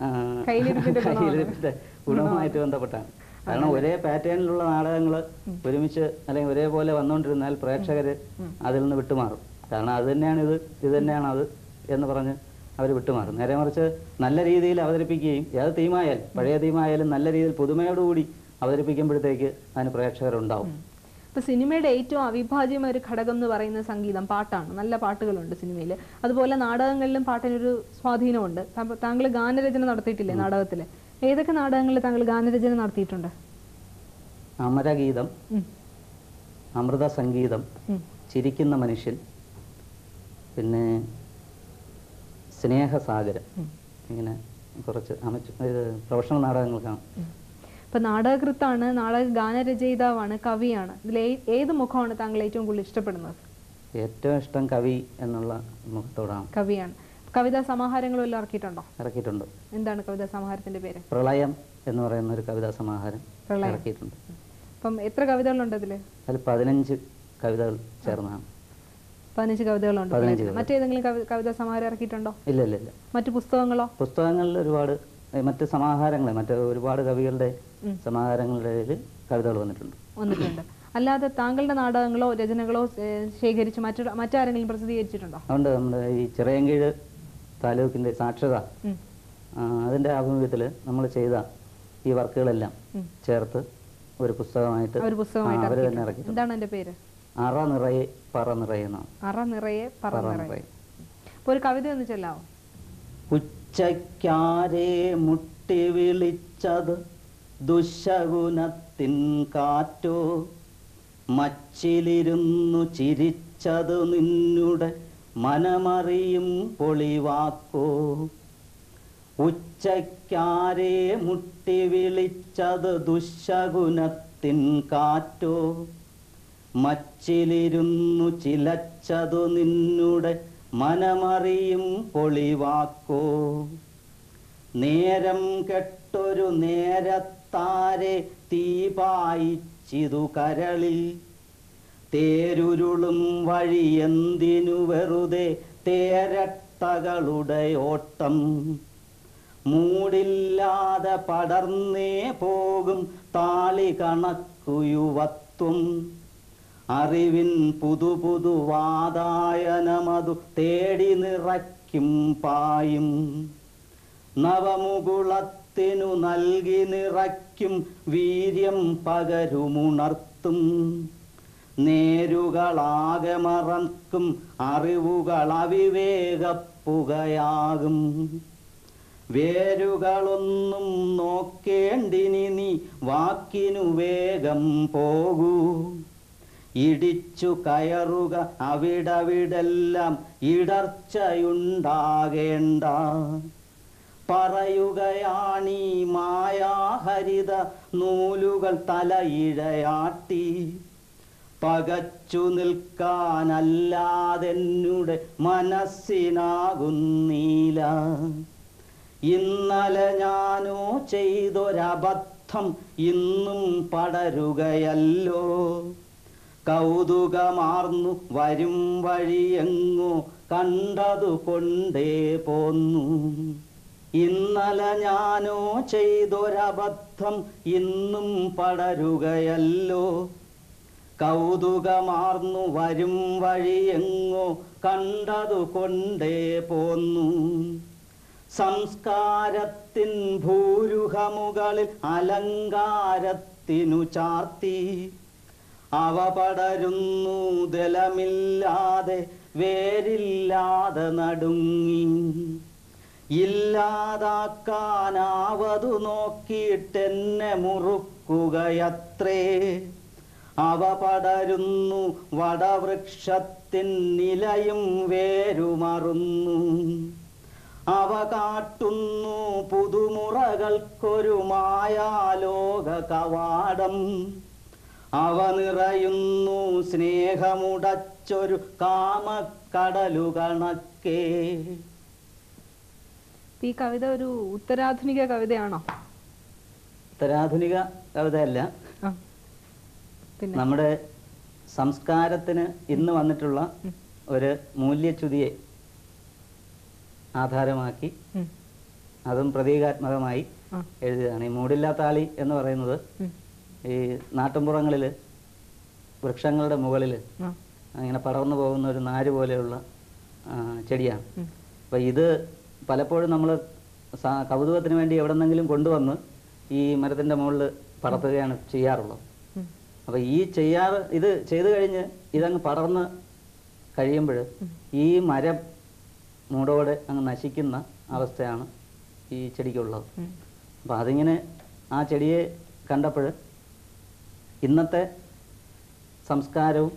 ആ, കയ്യിലിരിപ്പിന്റെ ഗുണവുമായിട്ട് ബന്ധപ്പെട്ടാണ്. കാരണം ഒരേ പാറ്റേണിലുള്ള നാടകങ്ങൾ ഒരുമിച്ച് അല്ലെങ്കിൽ ഒരേപോലെ വന്നുകൊണ്ടിരുന്നാൽ പ്രേക്ഷകർ അതിൽ നിന്ന് വിട്ടുമാറും. കാരണം അത് തന്നെയാണ് ഇത് ഇത് തന്നെയാണ് അത് എന്ന് പറഞ്ഞ് അവർ വിട്ടുമാറും. നേരെ മറിച്ച് നല്ല രീതിയിൽ അവതരിപ്പിക്കുകയും ഏത് തീമായാലും പഴയ തീമായാലും നല്ല രീതിയിൽ പുതുമയോടുകൂടി അവതരിപ്പിക്കുമ്പോഴത്തേക്ക് അതിന് പ്രേക്ഷകരുണ്ടാവും. ഇപ്പൊ സിനിമയുടെ ഏറ്റവും അവിഭാജ്യമായ ഒരു ഘടകം എന്ന് പറയുന്ന സംഗീതം പാട്ടാണ്. നല്ല പാട്ടുകളുണ്ട് സിനിമയിൽ അതുപോലെ നാടകങ്ങളിലും പാട്ടിനൊരു സ്വാധീനമുണ്ട്. താങ്കൾ- താങ്കൾ ഗാനരചന നടത്തിയിട്ടില്ലേ നാടകത്തിൽ ഏതൊക്കെ നാടകങ്ങളിൽ താങ്കൾ ഗാനരചന നടത്തിയിട്ടുണ്ട്? അമരഗീതം. അമൃത സംഗീതം ചിരിക്കുന്ന മനുഷ്യൻ പിന്നെ സ്നേഹസാഗരം ഇങ്ങനെ കുറച്ച് പ്രൊഫഷണൽ നാടകങ്ങൾ കാണും. ഇപ്പൊ നാടകകൃത്താണ് നാടക ഗാനരചയിതാവാണ് കവിയാണ്. ഇതിൽ ഏത് മുഖമാണ് താങ്കൾ ഏറ്റവും കൂടുതൽ ഇഷ്ടപ്പെടുന്നത്? ഏറ്റവും ഇഷ്ടം കവി എന്നുള്ള മുഖത്തോടാണ്. കവിയാണ്. കവിതാ സമാഹാരങ്ങളും എല്ലാം ഇറക്കിയിട്ടുണ്ടോ? ഇറക്കിയിട്ടുണ്ട്. എന്താണ് കവിതാ സമാഹാരത്തിന്റെ പേര്? പ്രളയം എന്ന് പറയുന്ന ഒരു കവിതാ സമാഹാരം. ഇറക്കിയിട്ടുണ്ട്. അപ്പം എത്ര കവിതകളുണ്ട് അതിൽ? അതിൽ പതിനഞ്ച് കവിതകൾ ചേർന്നാണ് പതിനഞ്ച് കവിതകളുണ്ട് മറ്റേതെങ്കിലും കവിതാ സമാഹാരം ഇറക്കിയിട്ടുണ്ടോ? ഇല്ല ഇല്ല ഇല്ല. മറ്റു പുസ്തകങ്ങളോ? പുസ്തകങ്ങളിൽ ഒരുപാട് മറ്റ് സമാഹാരങ്ങൾ മറ്റ് ഒരുപാട് കവികളുടെ സമാഹാരങ്ങളുടെ കവിതകൾ വന്നിട്ടുണ്ട്. വന്നിട്ടുണ്ട്. അല്ലാതെ താങ്കളുടെ നാടകങ്ങളോ രചനകളോ ശേഖരിച്ച് മറ്റു മറ്റാരെങ്കിലും പ്രസിദ്ധീകരിച്ചിട്ടുണ്ടോ? അതുകൊണ്ട് നമ്മുടെ ഈ ചിറയൻകീഴ് താലൂക്കിന്റെ സാക്ഷരത. അതിന്റെ ആഭിമുഖ്യത്തിൽ നമ്മൾ ചെയ്ത ഈ വർക്കുകളെല്ലാം ചേർത്ത് ഒരു പുസ്തകമായിട്ട് അവർ തന്നെ എന്താണ് എന്റെ പേര്? അറ നിറയെ പറ നിറയെ ഉച്ചക്കാരേ അറ നിറയെ പറ പറ നിറയെ. നിറയെ. ഒരു കവിത ഒന്ന് ചൊല്ലാവോ? ഉച്ചയ്ക്കാരെ മുട്ടി വിളിച്ചത് ദുശകുനത്തിൻ കാറ്റോ. മച്ചിലിരുന്നു ചിരിച്ചത് നിന്നുടെ മനമറിയും പൊളിവാക്കോ. ഉച്ചയ്ക്കാരെ മുട്ടി വിളിച്ചത് ദുശകുനത്തിൻ കാറ്റോ. മച്ചിലിരുന്നു ചിലച്ചതു നിന്നുടെ മനമറിയും പൊളിവാക്കോ. നേരം കെട്ടൊരു നേരത്താരെ തീപായിച്ചിതു കരളിൽ. തേരുരുളും വഴി എന്തിനു വെറുതെ തേരട്ടകളുടെ ഓട്ടം? മൂടില്ലാതെ പടർന്നേ പോകും താളി കണക്കു യുവത്വം. അറിവിൻ പുതു പുതുവാതായനമതു തേടി നിറയ്ക്കും പായും. നവമുകുളത്തിനു നൽകി നിറയ്ക്കും വീര്യം പകരുമുണർത്തും. നേരുകളാകെ മറക്കും അറിവുകൾ അവിവേകപ്പുകയാകും. വേരുകളൊന്നും നോക്കേണ്ടിനി നീ വാക്കിനു വേഗം പോകൂ. ഇടിച്ചു കയറുക അവിടവിടെല്ലാം ഇടർച്ചയുണ്ടാകേണ്ട. പറയുകയാണീ മായാഹരിത നൂലുകൾ തലയിഴയാട്ടി. പകച്ചു നിൽക്കാനല്ലാതെന്നുടെ മനസ്സിനാകുന്നീല ഇന്നലെ ഞാനോ ചെയ്തൊരബദ്ധം ഇന്നും പടരുകയല്ലോ. കൗതുകമാർന്നു വരും വഴിയെങ്ങോ കണ്ടതു കൊണ്ടേ പോന്നു. ഇന്നലെ ഞാനോ ചെയ്തൊരബദ്ധം ഇന്നും പടരുകയല്ലോ. കൗതുകമാർന്നു വരും വഴിയെങ്ങോ കണ്ടതു കൊണ്ടേ പോന്നു. സംസ്കാരത്തിൻ ഭൂരുഹമുകളിൽ അലങ്കാരത്തിനു ചാർത്തി. അവ പടരുന്നു ദലമില്ലാതെ വേരില്ലാതെ നടുങ്ങി. ഇല്ലാതാക്കാനാവതു നോക്കിയിട്ടെന്നെ മുറുക്കുകയത്രേ. അവ പടരുന്നു വടവൃക്ഷത്തിൻ നിലയും വേരുമറുന്നു. അവ കാട്ടുന്നു പുതുമുറകൾക്കൊരു മായാലോക കവാടം അവ നിറയുന്നു സ്നേഹമുടച്ചൊരു കാമക്കടലു കണക്കേ ഈ കവിത ഒരു ഉത്തരാധുനിക കവിതയാണോ? ഉത്തരാധുനിക കവിതയല്ല. നമ്മുടെ സംസ്കാരത്തിന് ഇന്ന് വന്നിട്ടുള്ള ഒരു മൂല്യച്യുതിയെ ആധാരമാക്കി. അതും പ്രതീകാത്മകമായി. എഴുതിയതാണ്. ഈ മൂടില്ലാത്താളി എന്ന് പറയുന്നത് ഈ നാട്ടുംപുറങ്ങളിൽ വൃക്ഷങ്ങളുടെ മുകളിൽ ഇങ്ങനെ അങ്ങനെ പടർന്നു പോകുന്ന ഒരു നാര് പോലെയുള്ള ചെടിയാണ്. അപ്പൊ അപ്പോൾ ഇത് പലപ്പോഴും നമ്മൾ കൗതുകത്തിന് വേണ്ടി എവിടെന്നെങ്കിലും കൊണ്ടുവന്ന് ഈ മരത്തിന്റെ മുകളിൽ പടർത്തുകയാണ് ചെയ്യാറുള്ളത്. അപ്പോൾ ഈ ചെയ്യാറ് ഇത് ചെയ്തു കഴിഞ്ഞ് ഇതങ്ങ് പടർന്ന് കഴിയുമ്പോൾ ഈ മരം മൂടോടെ അങ്ങ് നശിക്കുന്ന അവസ്ഥയാണ് ഈ ചെടിക്കുള്ളത്. അപ്പൊ അപ്പോൾ അതിങ്ങനെ ആ ചെടിയെ കണ്ടപ്പോൾ ഇന്നത്തെ സംസ്കാരവും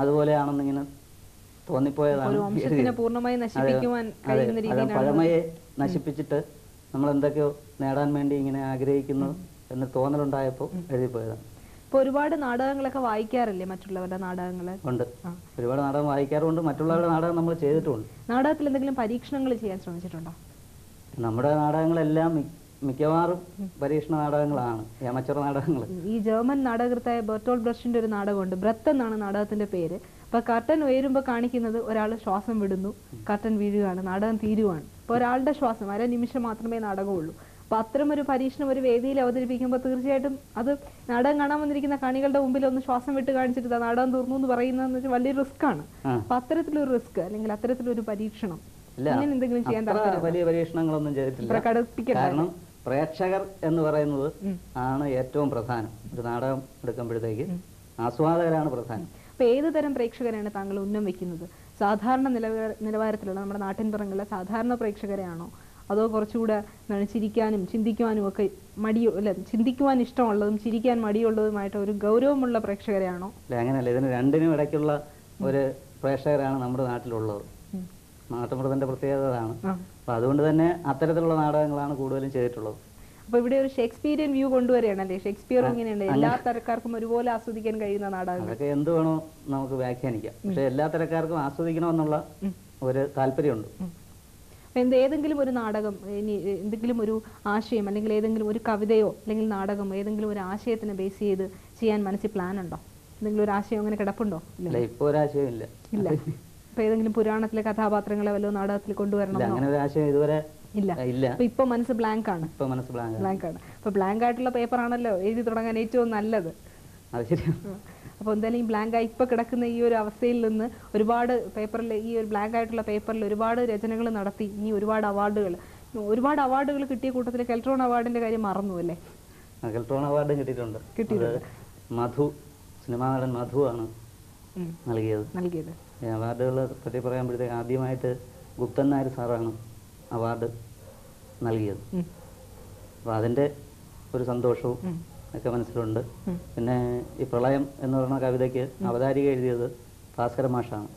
അതുപോലെയാണെന്നിങ്ങനെ തോന്നിപ്പോയതാണ്. പഴമയെ നശിപ്പിച്ചിട്ട് നമ്മൾ എന്തൊക്കെയോ നേടാൻ വേണ്ടി ഇങ്ങനെ ആഗ്രഹിക്കുന്നു എന്ന് തോന്നലുണ്ടായപ്പോൾ എഴുതിപ്പോയതാണ്. ഇപ്പൊ ഒരുപാട് നാടകങ്ങളൊക്കെ വായിക്കാറില്ലേ മറ്റുള്ളവരുടെ നാടകങ്ങൾ? ഉണ്ട്. ഒരുപാട് നാടകം വായിക്കാറുണ്ട് മറ്റുള്ളവരുടെ നാടകം നമ്മൾ ചെയ്തിട്ടുണ്ട്. നാടകത്തിൽ എന്തെങ്കിലും പരീക്ഷണങ്ങൾ ചെയ്യാൻ ശ്രമിച്ചിട്ടുണ്ടോ? നമ്മുടെ നാടകങ്ങളെല്ലാം മിക്കവാറും പരീക്ഷണ നാടകങ്ങളാണ്. നാടകങ്ങൾ ഈ ജർമ്മൻ നാടകൃത്തായ ബെർട്ടോൾ ബ്രഷിന്റെ ഒരു നാടകമുണ്ട്. ബ്രത്ത് എന്നാണ് നാടകത്തിന്റെ പേര്. അപ്പൊ കർട്ടൻ ഉയരുമ്പോൾ കാണിക്കുന്നത് ഒരാൾ ശ്വാസം വിടുന്നു. കർട്ടൻ വീഴുകയാണ്. നാടകം തീരുവാണ്. അപ്പൊ ഒരാളുടെ ശ്വാസം അര നിമിഷം മാത്രമേ നാടകമുള്ളൂ. അപ്പൊ അത്തരം ഒരു പരീക്ഷണം ഒരു വേദിയിൽ അവതരിപ്പിക്കുമ്പോൾ തീർച്ചയായിട്ടും അത് നാടകം കാണാൻ വന്നിരിക്കുന്ന കാണികളുടെ മുമ്പിൽ ഒന്ന് ശ്വാസം വിട്ട് കാണിച്ചിട്ട് നടൻ നാടകം തീർന്നു എന്ന് പറയുന്നതെന്ന് വെച്ചാൽ വലിയ റിസ്ക് ആണ്. അപ്പൊ അത്തരത്തിലൊരു റിസ്ക് അല്ലെങ്കിൽ അത്തരത്തിലൊരു പരീക്ഷണം. ഇല്ല അങ്ങനെ എന്തെങ്കിലും ചെയ്യാൻ അത്ര വലിയ പരീക്ഷണങ്ങളൊന്നും ചെയ്തിട്ടില്ല. കാരണം പ്രേക്ഷകർ എന്ന് പറയുന്നത് ആണ് ഏറ്റവും പ്രധാനം. ഒരു നാടകം എടുക്കുമ്പോഴത്തേക്ക് ആസ്വാദകരാണ് പ്രധാനം. അപ്പൊ ഏത് തരം പ്രേക്ഷകരെയാണ് താങ്കൾ ഉന്നം വെക്കുന്നത്? സാധാരണ നിലവാര നിലവാരത്തിലുള്ള നമ്മുടെ നാട്ടിൻപുറങ്ങളിലെ സാധാരണ പ്രേക്ഷകരെയാണോ? അതോ കുറച്ചുകൂടെ എന്താണ് ചിരിക്കാനും ചിന്തിക്കുവാനും ഒക്കെ മടിയോ അല്ല ചിന്തിക്കുവാൻ ഇഷ്ടമുള്ളതും ചിരിക്കാൻ മടിയുള്ളതുമായിട്ട് ഒരു ഗൗരവമുള്ള പ്രേക്ഷകരെയാണോ? അല്ല അങ്ങനെയല്ല. ഇതിന് രണ്ടിനും ഇടയ്ക്കുള്ള ഒരു പ്രേക്ഷകരാണ് നമ്മുടെ നാട്ടിലുള്ളത്. നാട്ടുമൃതന്റെ പ്രത്യേകത അതാണ്. അപ്പൊ അതുകൊണ്ട് തന്നെ അത്തരത്തിലുള്ള നാടകങ്ങളാണ് കൂടുതലും ചെയ്തിട്ടുള്ളത്. അപ്പൊ ഇവിടെ ഒരു ഷേക്സ്പിയറിയൻ വ്യൂ കൊണ്ടുവരികയാണല്ലേ? ഷേക്സ്പിയർ ഇങ്ങനെയുണ്ട്. എല്ലാ തരക്കാർക്കും ഒരുപോലെ ആസ്വദിക്കാൻ കഴിയുന്ന നാടകം അതൊക്കെ എന്ത് വേണോ നമുക്ക് വ്യാഖ്യാനിക്കാം. പക്ഷെ എല്ലാ തരക്കാർക്കും ആസ്വദിക്കണമെന്നുള്ള ഒരു താല്പര്യമുണ്ട്. എന്ത് ഏതെങ്കിലും ഒരു നാടകം ഇനി എന്തെങ്കിലും ഒരു ആശയം അല്ലെങ്കിൽ ഏതെങ്കിലും ഒരു കവിതയോ അല്ലെങ്കിൽ നാടകം ഏതെങ്കിലും ഒരു ആശയത്തിനെ ബേസ് ചെയ്ത് ചെയ്യാൻ മനസ്സിൽ പ്ലാൻ ഉണ്ടോ? എന്തെങ്കിലും ഒരു ആശയം അങ്ങനെ കിടപ്പുണ്ടോ? ഇല്ല. അല്ല ഇപ്പൊ ഒരാശയം ഇല്ല. ഇല്ല. ഇപ്പൊ ഏതെങ്കിലും പുരാണത്തിലെ കഥാപാത്രങ്ങളെ വല്ലതും നാടകത്തിൽ കൊണ്ടുവരണം ഇല്ല അങ്ങനെ ഒരു ആശയം ഇതുവരെ ഇല്ല. ഇല്ല. ഇപ്പൊ മനസ്സ് ബ്ലാങ്ക് ആണ്. ഇപ്പൊ മനസ്സ് ബ്ലാങ്ക് ബ്ലാങ്ക് ആണ്. അപ്പൊ ബ്ലാങ്ക് ആയിട്ടുള്ള പേപ്പർ ആണല്ലോ എഴുതി തുടങ്ങാൻ ഏറ്റവും നല്ലത്. അത് ശരിയാണ് അപ്പോൾ എന്തായാലും ഈ ബ്ലാങ്ക് ആയി ഇപ്പൊ കിടക്കുന്ന ഈ ഒരു അവസ്ഥയിൽ നിന്ന് ഒരുപാട് പേപ്പറിൽ ഈ ഒരു ബ്ലാങ്ക് ആയിട്ടുള്ള പേപ്പറിൽ ഒരുപാട് രചനകൾ നടത്തി ഇനി ഒരുപാട് അവാർഡുകൾ ഒരുപാട് അവാർഡുകൾ കിട്ടിയ കൂട്ടത്തിൽ കെൽട്രോൺ അവാർഡിന്റെ കാര്യം മറന്നു അല്ലേ കെൽട്രോൺ അവാർഡും കിട്ടിയിട്ടുണ്ട് കിട്ടിയിട്ടുണ്ട്. മധു സിനിമാ നടൻ മധു ആണ്. നൽകിയത് നൽകിയത് അവാർഡുകളെ പറ്റി പറയുമ്പോഴത്തേക്ക് ആദ്യമായിട്ട് ഗുപ്തൻ നായർ സാറാണ് അവാർഡ് നൽകിയത്. അപ്പോൾ അതിന്റെ ഒരു സന്തോഷവും. ഒക്കെ മനസ്സിലുണ്ട്. പിന്നെ ഈ പ്രളയം എന്ന് പറയുന്ന കവിതയ്ക്ക് അവതാരിക എഴുതിയത് ഭാസ്കര മാഷാണ്.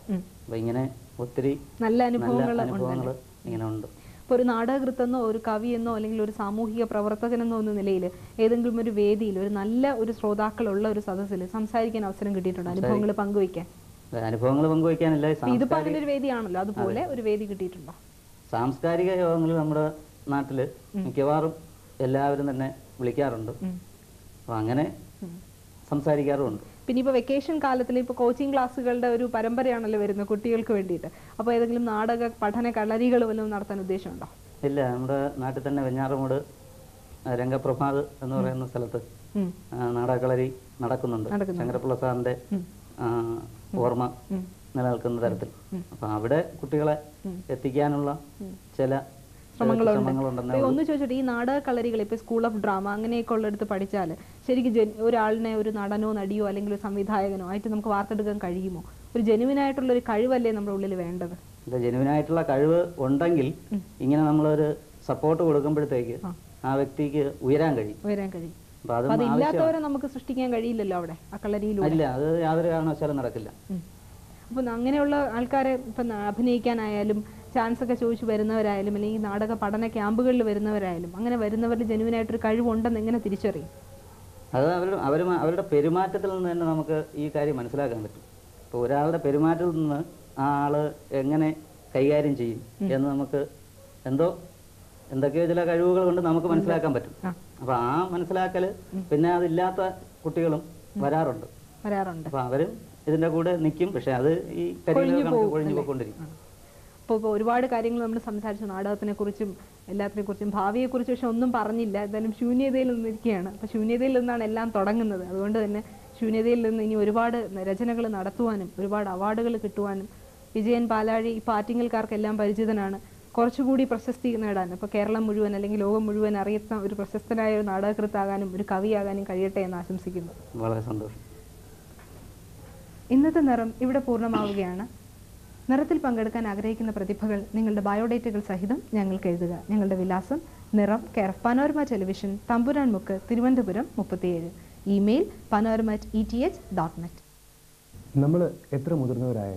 അപ്പൊ ഇങ്ങനെ ഒത്തിരി നല്ല അനുഭവങ്ങൾ ഇങ്ങനെ ഉണ്ട്. ഇപ്പോൾ ഒരു നാടകൃത്തെന്നോ ഒരു കവിയെന്നോ അല്ലെങ്കിൽ ഒരു സാമൂഹിക പ്രവർത്തകനെന്നോ എന്ന നിലയിൽ ഏതെങ്കിലും ഒരു വേദിയിൽ ഒരു നല്ല ഒരു ശ്രോതാക്കളുള്ള ഒരു സദസ്സിൽ സംസാരിക്കാൻ അവസരം കിട്ടിയിട്ടുണ്ട്? അനുഭവങ്ങൾ പങ്കുവയ്ക്കാൻ? അനുഭവങ്ങൾ പങ്കുവയ്ക്കാനല്ല ഈ അപ്പൊ ഇതിപ്പോ സാംസ്കാരിക അങ്ങനെ ഒരു വേദിയാണല്ലോ. അതുപോലെ ഒരു വേദി കിട്ടിയിട്ടുണ്ടോ? സാംസ്കാരിക യോഗങ്ങൾ നമ്മുടെ നാട്ടിൽ മിക്കവാറും എല്ലാവരും തന്നെ വിളിക്കാറുണ്ട്. അപ്പോൾ അങ്ങനെ. സംസാരിക്കാറുമുണ്ട്. പിന്നെ ഇപ്പോൾ വെക്കേഷൻ കാലത്തിൽ ഇപ്പോൾ കോച്ചിങ് ക്ലാസ്സുകളുടെ ഒരു പരമ്പരയാണല്ലോ വരുന്നത് കുട്ടികൾക്ക് വേണ്ടിയിട്ട്. അപ്പോൾ ഏതെങ്കിലും നാടക പഠന കളരികൾ വല്ലതും നടത്താൻ ഉദ്ദേശമുണ്ടോ? ഇല്ല നമ്മുടെ നാട്ടിൽ തന്നെ വെഞ്ഞാറമൂട് രംഗപ്രഭാത് എന്ന് പറയുന്ന സ്ഥലത്ത് നാടകളരി നടക്കുന്നുണ്ട്. നടക്കുന്നുണ്ട്. ശങ്കരപ്പിള്ള സാറിന്റെ ഓർമ്മ നിലനിൽക്കുന്ന തരത്തിൽ. അപ്പം അവിടെ കുട്ടികളെ എത്തിക്കാനുള്ള ചില ശ്രമങ്ങളുണ്ട് ഒന്ന് ചോദിച്ചോട്ടെ ഈ നാടക കളരികൾ ഇപ്പൊ സ്കൂൾ ഓഫ് ഡ്രാമ അങ്ങനെയൊക്കെ ഉള്ളിടത്ത് പഠിച്ചാൽ ശരിക്കും ഒരാളിനെ ഒരു നടനോ നടിയോ അല്ലെങ്കിൽ ഒരു സംവിധായകനോ ആയിട്ട് നമുക്ക് വാർത്തെടുക്കാൻ കഴിയുമോ? ഒരു ജെനുവിനായിട്ടുള്ള ഒരു കഴിവല്ലേ നമ്മുടെ ഉള്ളിൽ വേണ്ടത്? ജെനുവിനായിട്ടുള്ള കഴിവ് ഉണ്ടെങ്കിൽ ഇങ്ങനെ നമ്മളൊരു സപ്പോർട്ട് കൊടുക്കുമ്പോഴത്തേക്ക് ആ. വ്യക്തിക്ക് ഉയരാൻ കഴിയും. ഉയരാൻ കഴിയും. അതില്ലാത്തവരെ നമുക്ക് സൃഷ്ടിക്കാൻ കഴിയില്ലല്ലോ അവിടെ ആ കളരിയിലൂടെ? ഇല്ല അത് യാതൊരു കാരണവശാലും നടക്കില്ല. അപ്പൊ അങ്ങനെയുള്ള ആൾക്കാരെ ഇപ്പം അഭിനയിക്കാനായാലും ചാൻസ് ഒക്കെ ചോദിച്ച് വരുന്നവരായാലും അല്ലെങ്കിൽ നാടക പഠന ക്യാമ്പുകളിൽ വരുന്നവരായാലും അങ്ങനെ വരുന്നവരിൽ ജനുവിനായിട്ടൊരു കഴിവുണ്ടെന്ന് എങ്ങനെ തിരിച്ചറിയും? അത് അവർ അവർ അവരുടെ പെരുമാറ്റത്തിൽ നിന്ന് തന്നെ നമുക്ക് ഈ കാര്യം മനസ്സിലാക്കാൻ പറ്റും. ഇപ്പോൾ ഒരാളുടെ പെരുമാറ്റത്തിൽ നിന്ന് ആ ആൾ എങ്ങനെ കൈകാര്യം ചെയ്യും എന്ന് നമുക്ക് എന്തോ എന്തൊക്കെയോ ചില കഴിവുകൾ കൊണ്ട് നമുക്ക് മനസ്സിലാക്കാൻ പറ്റും. അപ്പോൾ അപ്പൊ ആ മനസ്സിലാക്കൽ പിന്നെ അതില്ലാത്ത കുട്ടികളും വരാറുണ്ട്. വരാറുണ്ട്. അപ്പൊ അവരും ഇതിന്റെ കൂടെ നിൽക്കും പക്ഷെ അത് ഈ കൊഴിഞ്ഞു പോയിക്കൊണ്ടിരിക്കും. അപ്പോൾ ഇപ്പോൾ ഒരുപാട് കാര്യങ്ങൾ നമ്മൾ സംസാരിച്ചു. നാടകത്തിനെ കുറിച്ചും എല്ലാത്തിനെ കുറിച്ചും ഭാവിയെ കുറിച്ച് പക്ഷെ ഒന്നും പറഞ്ഞില്ല. എന്തായാലും ശൂന്യതയിൽ നിന്നിരിക്കുകയാണ്. അപ്പോൾ ശൂന്യതയിൽ നിന്നാണ് എല്ലാം തുടങ്ങുന്നത്. അതുകൊണ്ട് തന്നെ ശൂന്യതയിൽ നിന്ന് ഇനി ഒരുപാട് രചനകൾ നടത്തുവാനും ഒരുപാട് അവാർഡുകൾ കിട്ടുവാനും വിജയൻ പാലാഴി ഇപ്പോൾ ആറ്റിങ്ങൽക്കാർക്കെല്ലാം പരിചിതനാണ്. കുറച്ചുകൂടി പ്രശസ്തി നേടാൻ. അപ്പോൾ കേരളം മുഴുവൻ അല്ലെങ്കിൽ ലോകം മുഴുവൻ അറിയുന്ന ഒരു പ്രശസ്തനായ ഒരു നാടകകൃത്താകാനും ഒരു കവിയാകാനും കഴിയട്ടെ എന്ന് ആശംസിക്കുന്നു. വളരെ സന്തോഷം. ഇന്നത്തെ നിറം ഇവിടെ പൂർണമാവുകയാണ്. നിറത്തിൽ പങ്കെടുക്കാൻ ആഗ്രഹിക്കുന്ന പ്രതിഭകൾ നിങ്ങളുടെ ബയോഡേറ്റകൾ സഹിതം ഞങ്ങൾക്ക് എഴുതുക. ഞങ്ങളുടെ വിലാസം നിറം കെയർ ഓഫ് പനോരമ ടെലിവിഷൻ തമ്പുരാൻ മുക്ക് തിരുവനന്തപുരം മുപ്പത്തിയേഴ്. Email panorama E T H dot net നമ്മൾ എത്ര മുതിർന്നവരായാലും